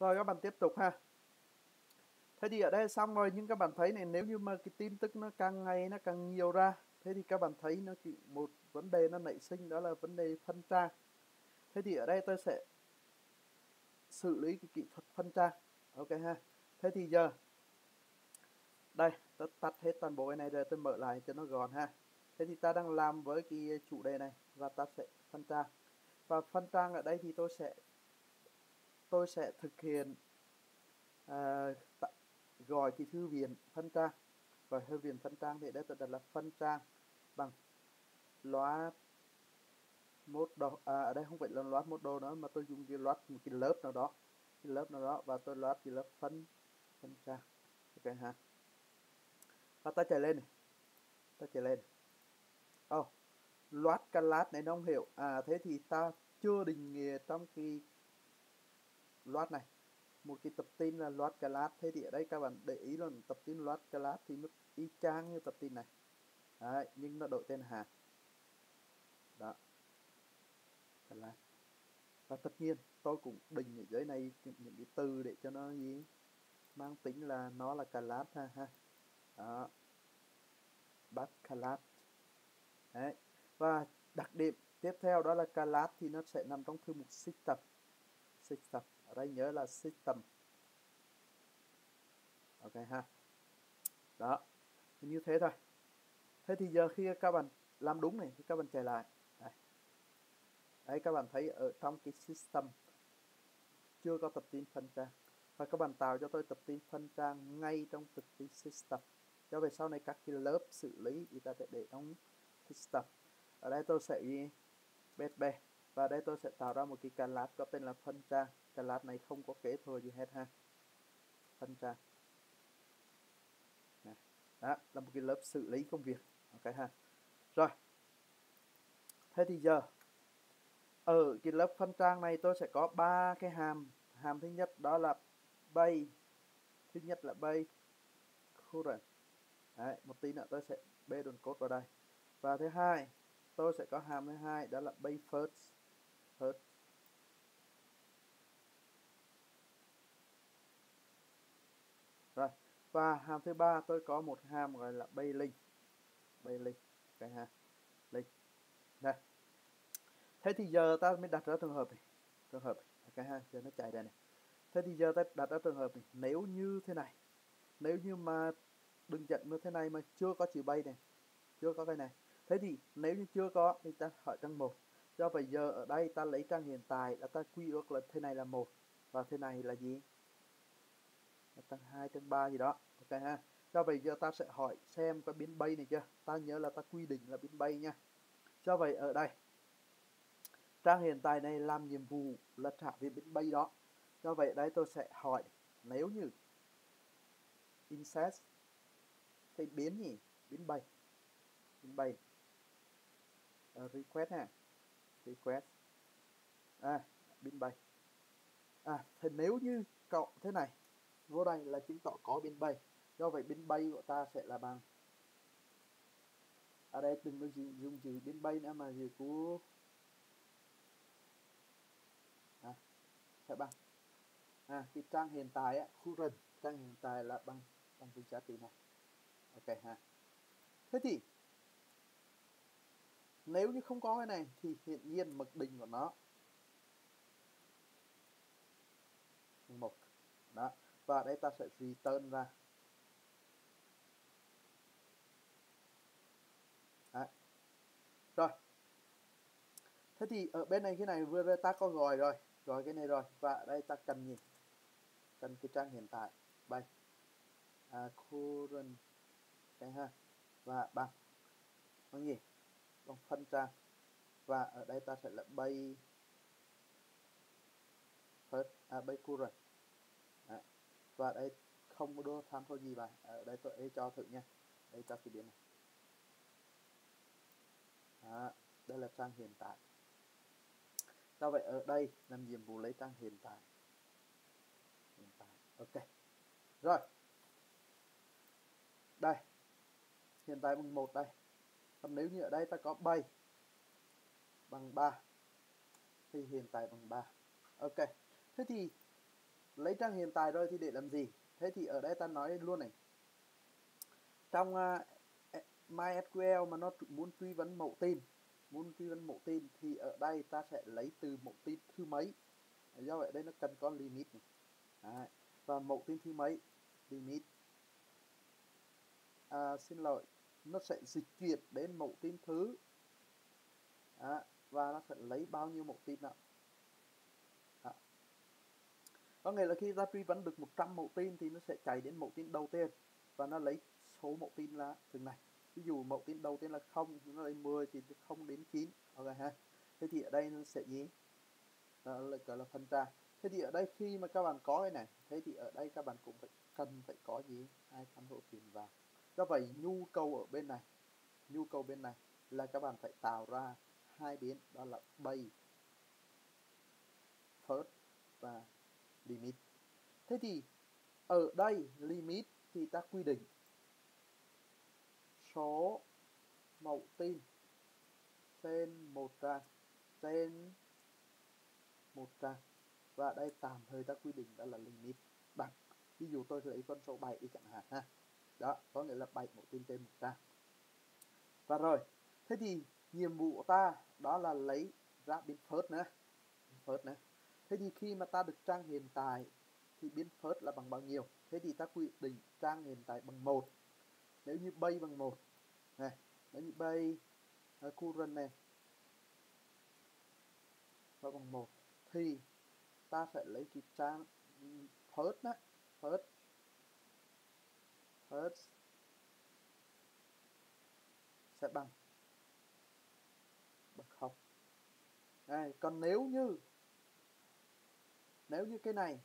rồi các bạn tiếp tục ha. Thế thì ở đây xong rồi, nhưng các bạn thấy này, nếu như mà cái tin tức nó càng ngày nó càng nhiều ra, thế thì các bạn thấy nó chỉ một vấn đề nó nảy sinh, đó là vấn đề phân trang thế thì ở đây tôi sẽ xử lý cái kỹ thuật phân trang ok ha. Thế thì giờ, đây, tôi tắt hết toàn bộ cái này rồi tôi mở lại cho nó gọn ha. Thế thì ta đang làm với cái chủ đề này và ta sẽ phân trang và phân trang ở đây thì tôi sẽ tôi sẽ thực hiện uh, gọi cái thư viện phân trang. Và thư viện phân trang thì đây tôi đặt là phân trang bằng loát một đồ à, ở đây không phải là loát một đồ nữa mà tôi dùng cái loát một cái lớp nào đó cái lớp nào đó và tôi loát cái lớp phân phân trang. Ok ha. Và ta chạy lên này. Ta chạy lên oh, loát lát này nó không hiểu. À thế thì ta chưa định nghĩa trong cái loát này. Một cái tập tin là loát calat thế thì ở đây các bạn để ý là tập tin loát calat thì nó y chang như tập tin này. Đấy, nhưng nó đổi tên hàng đó. Calat và tất nhiên tôi cũng định ở dưới này những, những cái từ để cho nó gì? Mang tính là nó là calat ha ha. Đó. Bắt calat đấy. Và đặc điểm tiếp theo đó là calat thì nó sẽ nằm trong thư mục system tập ở đây nhớ là system. Ok ha. Đó, như thế thôi. Thế thì giờ khi các bạn làm đúng này thì các bạn chạy lại. Đây. đấy, các bạn thấy ở trong cái system chưa có tập tin phân trang. Và các bạn tạo cho tôi tập tin phân trang ngay trong tập tin system. Cho về sau này các cái lớp xử lý thì ta sẽ để trong system. Ở đây tôi sẽ ghi bsb và đây tôi sẽ tạo ra một cái class có tên là phân trang class này không có kế thừa gì hết ha. Phân trang đó là một cái lớp xử lý công việc. Ok ha. Rồi. Thế thì giờ ở cái lớp phân trang này tôi sẽ có ba cái hàm. Hàm thứ nhất đó là bay. Thứ nhất là bay current. Đấy, một tí nữa tôi sẽ bê đường cốt vào đây. Và thứ hai tôi sẽ có hàm thứ hai đó là bay first. First rồi và hàm thứ ba, tôi có một hàm gọi là bay linh bay linh cái ha linh đây. Thế thì giờ ta mới đặt ra trường hợp này, trường hợp cái ha, giờ nó chạy đây này. Thế thì giờ ta đặt ra trường hợp này, nếu như thế này, nếu như mà đừng dẫn như thế này mà chưa có chữ bay này, chưa có cái này. Thế thì nếu như chưa có thì ta hỏi trang một. Do vậy giờ ở đây ta lấy trang hiện tại là ta quy ước là thế này là một và thế này là gì? Tăng 2 trang 3 gì đó. Ok ha. Do vậy giờ ta sẽ hỏi xem có biến bay này chưa? Ta nhớ là ta quy định là biến bay nha. Do vậy ở đây trang hiện tại này làm nhiệm vụ là trả về biến bay đó. Do vậy đây tôi sẽ hỏi nếu như insert cái biến gì? Biến bay. Biến bay. Uh, request nè, request. À biến bay. À thì nếu như cậu thế này vô đây là chứng tỏ có bên bay. Do vậy bên bay của ta sẽ là bằng. Ở đây đừng có dùng chữ bên bay nữa mà chữ của à, phải bằng. À cái trang hiện tại á current trang hiện tại là bằng bằng phương giá trị này ok ha. Thế thì nếu như không có cái này thì hiện nhiên mực định của nó. Một. Đó và đây ta sẽ return ra. Đấy. rồi. Thế thì ở bên này cái này vừa ta có gọi rồi gọi cái này rồi và ở đây ta cần gì? Cần cái trang hiện tại. Bay à, current. Cái ha. Và bằng. Bằng gì? Bằng phân trang. Và ở đây ta sẽ là bay. First à, bay current và đây không có đưa tham số gì vào ở đây tôi cho thử nha. Đây cho cái điểm này. Đó. đây là trang hiện tại. Do vậy? Ở đây làm nhiệm vụ lấy trang hiện tại. Hiện tại. Ok. Rồi. Đây. Hiện tại bằng một đây. Còn nếu như ở đây ta có bay bằng 3 thì hiện tại bằng 3 ok. Thế thì lấy trang hiện tại rồi thì để làm gì? Thế thì ở đây ta nói luôn này. Trong uh, MySQL mà nó muốn truy vấn mẫu tin muốn truy vấn mẫu tin thì ở đây ta sẽ lấy từ mẫu tin thứ mấy? Do vậy đây nó cần có limit này. Đấy. và mẫu tin thứ mấy? Limit. À, xin lỗi nó sẽ dịch chuyển đến mẫu tin thứ. À, và nó sẽ lấy bao nhiêu mẫu tin nào có nghĩa là khi ta truy vấn được 100 mẫu tin thì nó sẽ chạy đến mẫu tin đầu tiên. Và nó lấy số mẫu tin là từng này. Ví dụ mẫu tin đầu tiên là không nó lấy 10 thì 0 đến 9 ok ha. Thế thì ở đây nó sẽ gì đó là gọi là phân tra. Thế thì ở đây khi mà các bạn có cái này, thế thì ở đây các bạn cũng phải, cần phải có gì hai trăm hộ tiền vào do vậy nhu cầu ở bên này, nhu cầu bên này là các bạn phải tạo ra hai biến, đó là bay first và limit. Thế thì, ở đây limit thì ta quy định số mẫu tin trên một trang trên một trang và đây tạm thời ta quy định đó là limit bằng. Ví dụ tôi lấy con số 7 đi chẳng hạn ha. Đó, có nghĩa là 7 mẫu tin trên một trang và rồi, thế thì nhiệm vụ của ta đó là lấy ra biến first nữa. First nữa thế thì khi mà ta được trang hiện tại thì biến first là bằng bao nhiêu thế thì ta quy định trang hiện tại bằng một nếu như bay bằng một này nếu như bay uh, current này nó bằng một thì ta sẽ lấy cái trang first đó first first sẽ bằng bằng 0. đây, còn nếu như nếu như cái này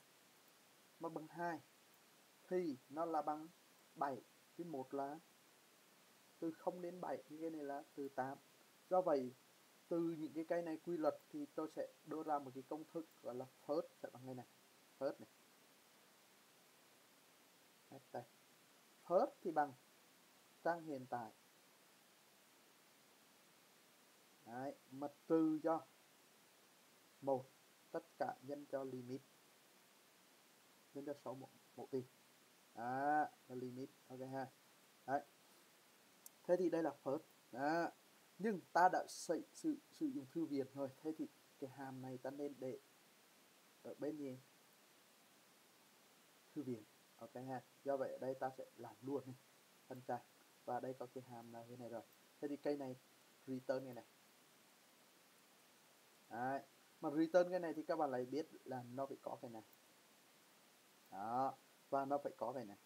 mà bằng 2 thì nó là bằng 7 thì một là từ 0 đến 7 thì cái này là từ 8 do vậy từ những cái cây này quy luật thì tôi sẽ đưa ra một cái công thức gọi là first sẽ bằng cái này. First này. Đây first thì bằng trang hiện tại. Đấy, mật trừ cho một tất cả nhân cho limit. Nhân cho số một một tỷ à là limit ok ha. Đấy. Thế thì đây là first. Đó. Nhưng ta đã sử, sử, sử dụng thư viện rồi. Thế thì cái hàm này ta nên để ở bên gì? Thư viện. Ok ha. Do vậy ở đây ta sẽ làm luôn này phân trang và đây có cái hàm là thế này rồi. Thế thì cây này return này này. Đấy mà return cái này thì các bạn lại biết là nó phải có cái này. Đó, và nó phải có cái này.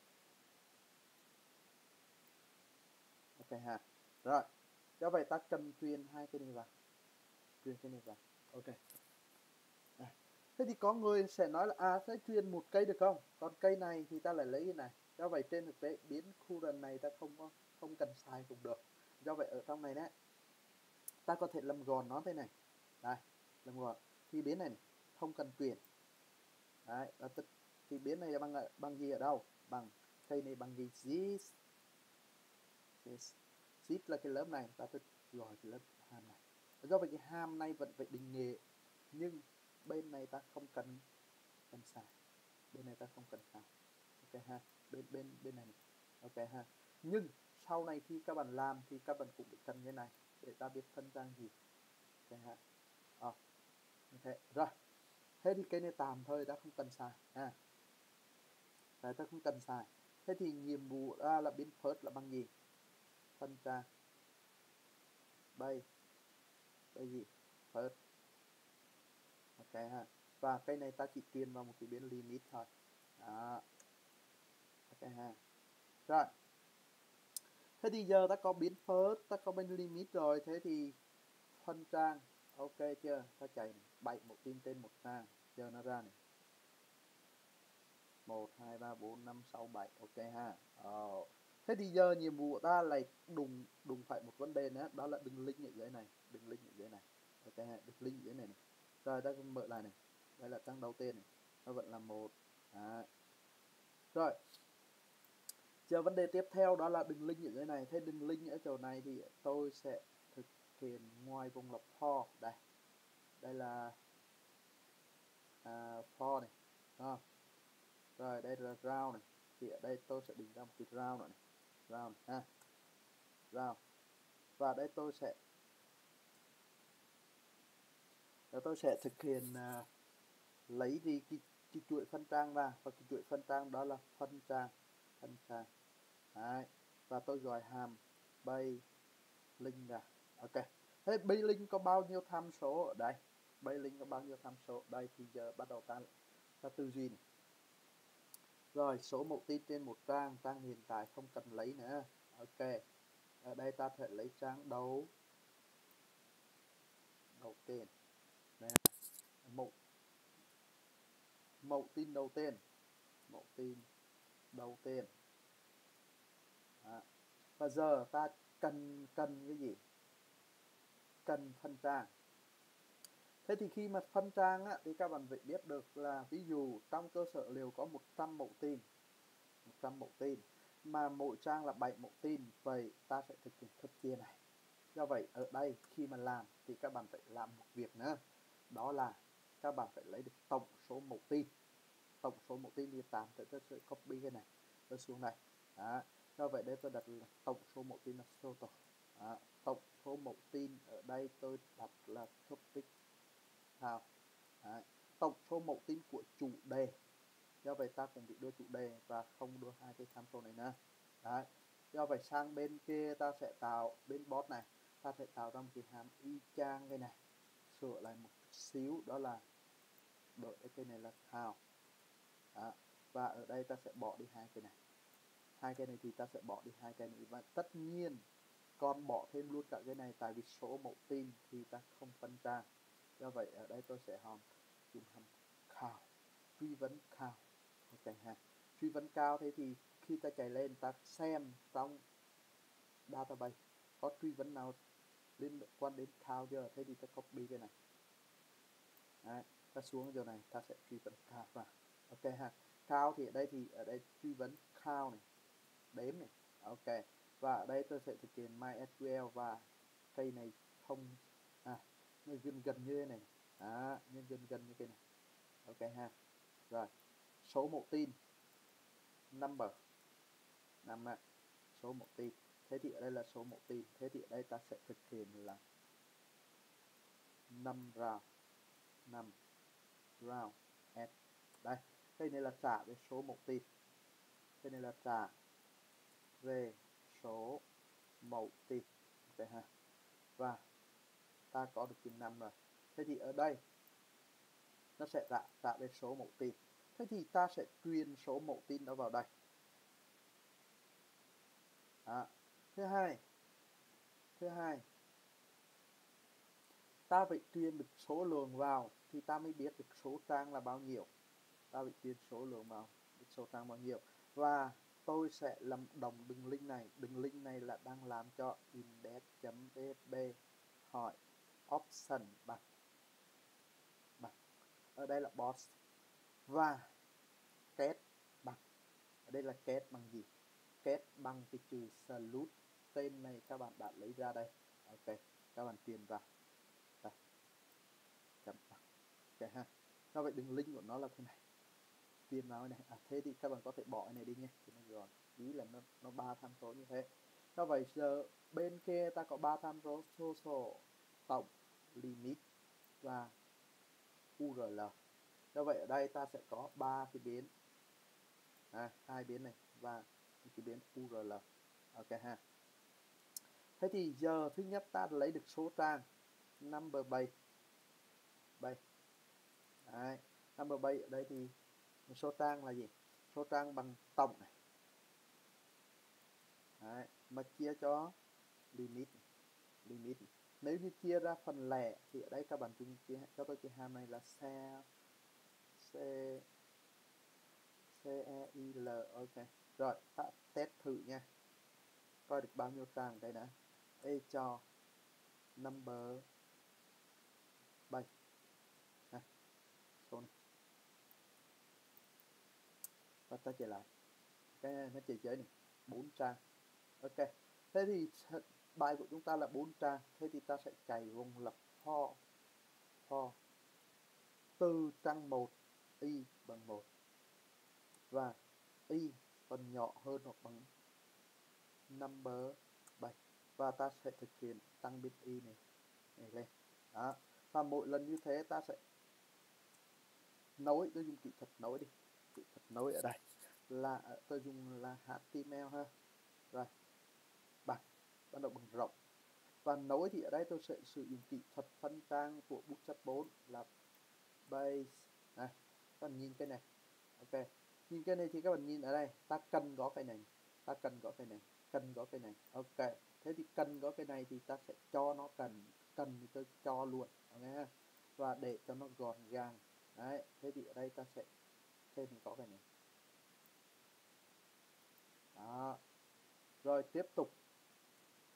Ok ha. Rồi do vậy ta cần truyền hai cái này vào. Truyền cái này vào. Ok. À. thế thì có người sẽ nói là à sẽ truyền một cây được không? Còn cây này thì ta lại lấy cái này. Do vậy trên thực tế, biến khu rần này ta không có, không cần xài cũng được. Do vậy ở trong này đấy, ta có thể làm gòn nó thế này. Đây là một thì biến này, này không cần tuyển. Đấy là tức thì biến này bằng bằng gì ở đâu? Bằng cây này bằng gì? This this zip là cái lớp này ta phải gọi cái lớp hàm này. Do vậy cái hàm này vẫn phải định nghĩa nhưng bên này ta không cần cần xài bên này ta không cần xài ok ha bên bên bên này, này. ok ha. Nhưng sau này khi các bạn làm thì các bạn cũng cần cái này để ta biết phân ra gì. Ok ha ok rồi. Thế thì cái này tạm thôi ta không cần xài. À. Đấy, ta không cần xài. Thế thì nhiệm vụ à, là biến first là bằng gì? Phân tra. Bay. Bay gì? First. Ok ha. Và cái này ta chỉ truyền vào một cái biến limit thôi. Đó. Ok ha. Rồi. Thế thì giờ ta có biến first ta có biến limit rồi. Thế thì phân trang ok chưa? Ta chạy bảy một tin tên một ta, giờ nó ra này. 1 2 3 4 5 6 7 ok ha. Oh thế thì giờ nhiệm vụ của ta lại đùng đùng phải một vấn đề nữa đó là đừng link ở dưới này đừng link ở dưới này. Ok đừng link ở dưới này, này. Rồi ta mở lại này. Đây là trang đầu tiên này. Nó vẫn là một. À. rồi. Giờ vấn đề tiếp theo đó là đừng link ở dưới này. Thế đừng link ở chỗ này thì tôi sẽ thực ngoài vùng lập for đây. Đây là à, for này. À. rồi đây là round này. Thì ở đây tôi sẽ định ra một cái round này. Round ha. Round. Và đây tôi sẽ và tôi sẽ thực hiện uh, lấy đi cái, cái chuỗi phân trang ra. Và cái chuỗi phân trang đó là phân trang phân trang. Đấy. và tôi gọi hàm bay linh ra ok. Thế bay có bao nhiêu tham số ở đây? Bay có bao nhiêu tham số ở đây thì giờ bắt đầu ta ta tư duy này. rồi, số một tin trên một trang trang hiện tại không cần lấy nữa. Ok. Ở đây ta thể lấy trang đầu đầu tiên. Đây mẫu. Mẫu tin đầu tiên. Mẫu tin đầu tiên. Đó. và giờ ta cần cần cái gì? Cần phân trang thế thì khi mà phân trang á, thì các bạn phải biết được là ví dụ trong cơ sở liều có 100 mẫu tin 100 mẫu tin mà mỗi trang là 7 mẫu tin vậy ta sẽ thực hiện thức chia này. Do vậy ở đây khi mà làm thì các bạn phải làm một việc nữa đó là các bạn phải lấy được tổng số mẫu tin. Tổng số mẫu tin thì 8 thì tôi sẽ copy cái này tôi xuống này. Đó. do vậy đây tôi đặt là tổng số mẫu tin là total à, tổng số mẫu tin. Ở đây tôi đặt là topic nào? À, tổng số mẫu tin của chủ đề. Do vậy ta cũng bị đưa chủ đề và không đưa hai cái tham số này nữa. Đấy. Do vậy sang bên kia ta sẽ tạo bên bot này ta sẽ tạo ra một cái hàm y chang cái này. Sửa lại một xíu đó là đổi cái này là how đó. và ở đây ta sẽ bỏ đi hai cái này. Hai cái này thì ta sẽ bỏ đi hai cái này. Và tất nhiên con bỏ thêm luôn cả cái này tại vì số mẫu tin thì ta không phân ra. Do vậy ở đây tôi sẽ hòm dùng hàm khảo truy vấn khảo. Ok ha. Truy vấn cao thế thì khi ta chạy lên ta xem trong database có truy vấn nào liên quan đến count chưa? Thế thì ta copy cái này. Đấy, ta xuống giờ này ta sẽ truy vấn khảo vào. Ok ha. Count thì ở đây thì ở đây truy vấn khảo này đếm này. Ok và ở đây tôi sẽ thực hiện MySQL và cây này không à gần gần như thế này. À, nhân gần gần như thế này. Ok ha. Rồi số mẫu tin. Number. Năm số mẫu tin. Thế thì ở đây là số mẫu tin. Thế thì ở đây ta sẽ thực hiện là năm round. Năm round. Add đây cây này là trả về số mẫu tin. Cây này là trả về số mẫu tin vậy ha. Và ta có được chừng năm rồi. Thế thì ở đây nó sẽ tạo tạo về số mẫu tin thế thì ta sẽ truyền số mẫu tin đó vào đây. À, thứ hai thứ hai ta phải truyền được số lượng vào thì ta mới biết được số trang là bao nhiêu. Ta phải truyền số lượng vào biết số trang bao nhiêu. Và tôi sẽ làm đồng đường link này. Đường link này là đang làm cho index.php hỏi option bằng bằng ở đây là boss. Và kết bằng ở đây là kết bằng gì? Kết bằng cái chữ salute. Tên này các bạn đã lấy ra đây. Ok, các bạn tiền vào. Đây. Chấm bằng ok ha. Do vậy đường link của nó là thế này? Tiền vào này. À thế thì các bạn có thể bỏ cái này đi nhé ý là nó nó ba tham số như thế. Do vậy? Giờ bên kia ta có ba tham số total tổng limit và url do vậy? Ở đây ta sẽ có ba cái biến. À, hai biến này và cái biến url ok ha. Thế thì giờ thứ nhất ta lấy được số trang number bay. Bay. Đấy. number bay ở đây thì số trang là gì? Số trang bằng tổng này. Đấy. mà chia cho limit limit nếu như chia ra phần lẻ thì ở đây các bạn chung chia cho tôi chia hàm này là xe c c e i l ok. Rồi ta test thử nha. Coi được bao nhiêu trang đây đã e cho number 7 à, số này. Và ta chạy lại. Cái nó chạy chơi này bốn trang ok. Thế thì bài của chúng ta là bốn trang. Thế thì ta sẽ chạy vùng lập for for từ trang 1 y bằng 1 và y còn nhỏ hơn hoặc bằng number 7 và ta sẽ thực hiện tăng bit y này, này lên. Đó. Và mỗi lần như thế ta sẽ nối tôi dùng kỹ thuật nối đi. Kỹ thuật nối ở đây. Là tôi dùng là HTML ha. Rồi bằng bắt đầu bằng rộng. Và nối thì ở đây tôi sẽ sử dụng kỹ thuật phân trang của Bootstrap 4 là base. Này, các bạn nhìn cái này. Ok, nhìn cái này thì các bạn nhìn ở đây, ta cần có cái này, ta cần có cái này, cần có cái này. Ok, thế thì cần có cái này thì ta sẽ cho nó cần cần thì tôi cho luôn, ok ha? Và để cho nó gọn gàng. Đấy, thế thì ở đây ta sẽ thêm có cái này. Đó. Rồi tiếp tục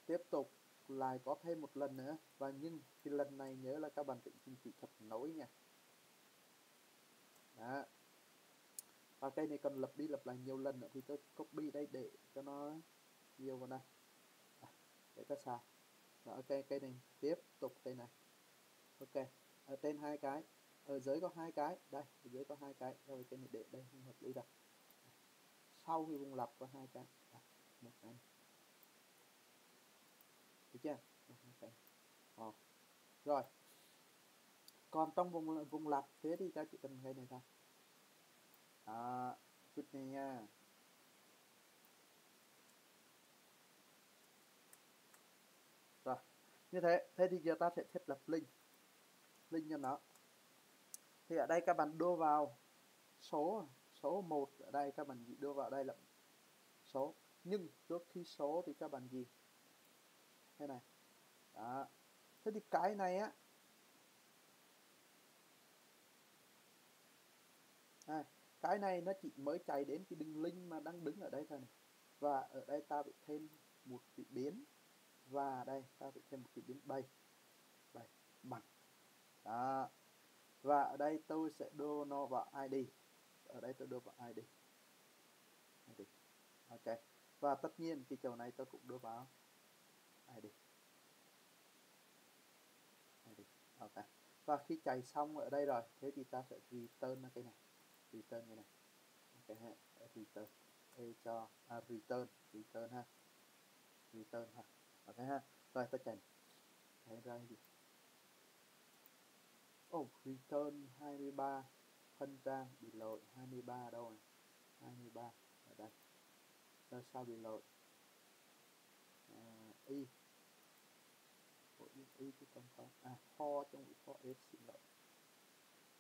tiếp tục lại có thêm một lần nữa. Và nhưng thì lần này nhớ là các bạn tính dùng kỹ thật nối nha. Đó. Và cây này còn lập đi lập lại nhiều lần nữa thì tôi copy đây để cho nó nhiều vào đây. À, để ta xài đó ok cây này tiếp tục cây này. Ok ở trên hai cái ở dưới có hai cái. Đây ở dưới có hai cái. Rồi cây này để đây không hợp lý đâu. Sau khi vùng lập có hai cái. À, một cái này được chưa okay. Ờ. rồi. Còn trong vùng vùng lập thế thì ta chỉ cần cái này thôi à, chút này nha. Rồi. Như thế thế thì giờ ta sẽ thiết lập link. Link cho nó. Thì ở đây các bạn đưa vào số số 1 ở đây các bạn đưa vào đây là số. Nhưng trước khi số thì các bạn gì thế này. Đó. Thế thì cái này á à, cái này nó chỉ mới chạy đến cái đường link mà đang đứng ở đây thôi này. Và ở đây ta bị thêm một cái biến. Và đây ta bị thêm một cái biến bay. Bay. Bằng. Đó. Và ở đây tôi sẽ đưa nó vào ID ở đây tôi đưa vào ID ID ok. Và tất nhiên cái chỗ này tôi cũng đưa vào. ID ID ok. Và khi chạy xong ở đây rồi thế thì ta sẽ return cái này. Return cái này. Okay, ha. Return. Đây cho à, return. Return ha. Return ha. Ok ha. Rồi ta chạy. Thấy ra gì? Oh return 23 phân trang bị lỗi 23 đâu à? rồi 23 ở đây. Rồi sao bị lỗi? À, y. Ủa, y chứ không có à for trong bị for s xin lỗi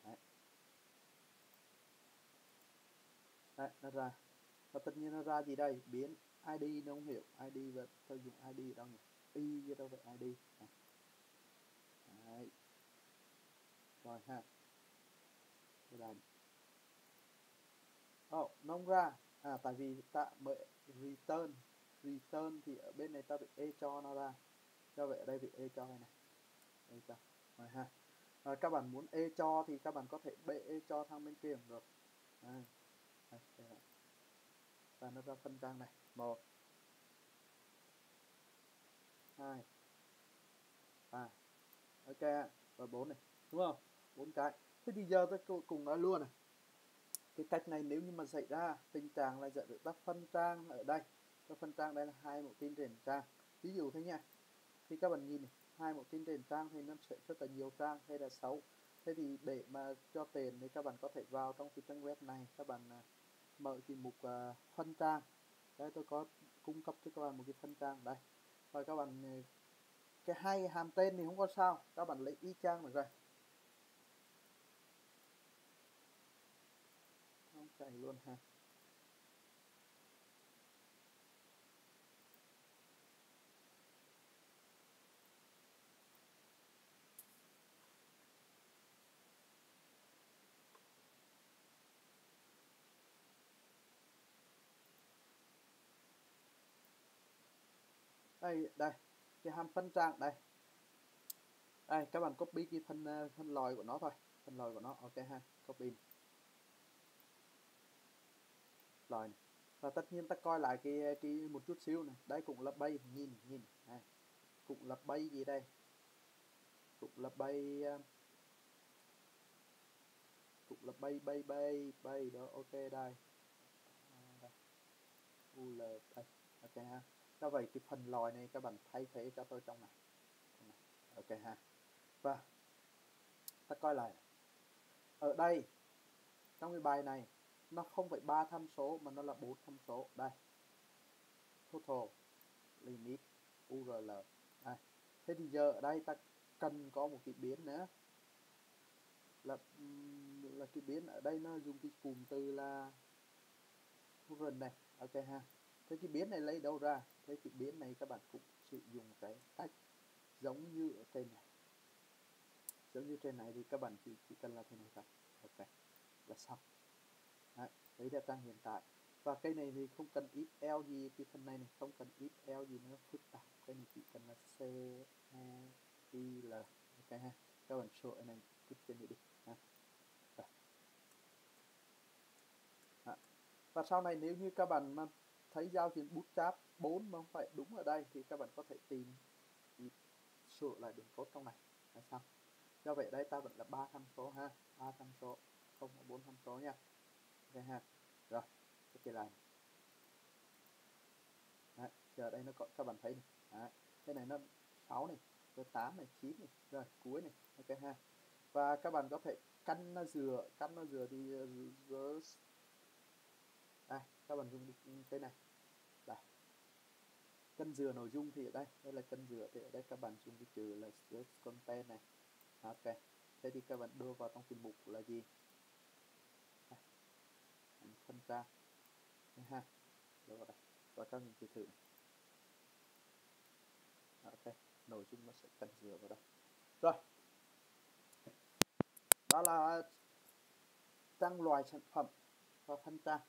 đấy. Đấy nó ra. Và tất nhiên nó ra gì đây? Biến id nó không hiểu. Id và tôi dùng id ở đâu nhỉ? Y với đâu vậy? Id à. đấy. Rồi ha. Cái này. Oh, nó không ra. À tại vì ta mới return. Return thì ở bên này ta bị e cho nó ra do vậy ở đây vị e cho này này. E cho. Rồi ha. Rồi các bạn muốn e cho thì các bạn có thể bê e cho sang bên kia được. À, đây, và nó ra phân trang này. Một. Hai. Ba. Ok và bốn này. Đúng không? Bốn cái. Thế thì giờ tôi cùng nói luôn này. Cái cách này nếu như mà xảy ra tình trạng là dẫn được ta phân trang ở đây. Ta phân trang đây là hai mẫu tin trên trang. Ví dụ thế nha thì các bạn nhìn này, hai một tin tiền trang thì nó sẽ rất là nhiều trang hay là xấu thế thì để mà cho tiền thì các bạn có thể vào trong cái trang web này các bạn à, mở cái mục uh, phân trang đây tôi có cung cấp cho các bạn một cái phân trang đây. Và các bạn à, cái hai hàm tên thì không có sao các bạn lấy y chang được rồi không chạy luôn ha. Đây đây, cái hàm phân trang đây. Đây, các bạn copy cái phân ờ, phân lòi của nó thôi. Phân lòi của nó, ok ha, copy lòi này. và tất nhiên ta coi lại cái cái một chút xíu này. Đây cũng là bay, nhìn nhìn, này. cũng là bay gì đây? Cũng là bay ờ, cũng là bay bay bay bay đó, ok đây. L đây ok ha do vậy cái phần lòi này các bạn thay thế cho tôi trong này, ok ha. Và ta coi lại. Ở đây trong cái bài này nó không phải ba tham số mà nó là bốn tham số. Đây. Total limit url đây. thế thì giờ ở đây ta cần có một cái biến nữa. Là là cái biến ở đây nó dùng cái cụm từ là url này. Ok ha thế cái biến này lấy đâu ra? Thế cái biến này các bạn cũng sử dụng cái cách giống như ở trên này. Giống như trên này thì các bạn chỉ, chỉ cần là thế này thôi. Ok là xong. Đấy, đấy là trang hiện tại. Và cây này thì không cần ít else gì cái phần này này không cần ít else gì nữa phức tạp. Cái này chỉ cần là c e i l. Ok ha. Các bạn show này click trên này đi ha. và sau này nếu như các bạn mà thấy giao diện bootstrap 4 mà không phải đúng ở đây thì các bạn có thể tìm sửa lại đường code trong này. Là xong. Do vậy đây ta vẫn là ba tham số ha. Ba tham số không là bốn tham số nha. Ok ha. Rồi cái này Đấy, giờ đây nó có các bạn thấy này. Đấy, cái này nó 6 này rồi 8 này 9 này rồi cuối này. Ok ha. Và các bạn có thể căn nó dừa căn nó dừa thì dừa các bạn dùng cái này. Đây. Cân dừa nội dung thì ở đây đây là cân dừa thì ở đây các bạn dùng cái chữ là search content này. Ok. Thế thì các bạn đưa vào trong cái mục là gì? Phân ra. Ha đưa vào đây. Và các mình thử. Ok. Nội dung nó sẽ cần dựa vào đây. Rồi. Đó là trang loài sản phẩm và phân trang